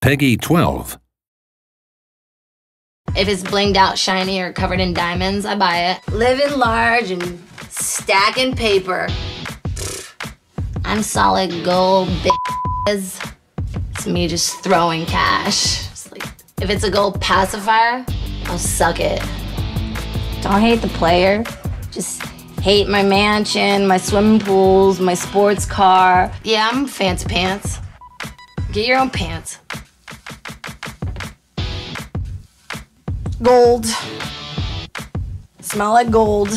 Peggy 12. If it's blinged out, shiny, or covered in diamonds, I buy it. Living large and stacking paper. I'm solid gold, biz. It's me just throwing cash. It's like, if it's a gold pacifier, I'll suck it. Don't hate the player. Just hate my mansion, my swimming pools, my sports car. Yeah, I'm fancy pants. Get your own pants. Gold. Smell like gold.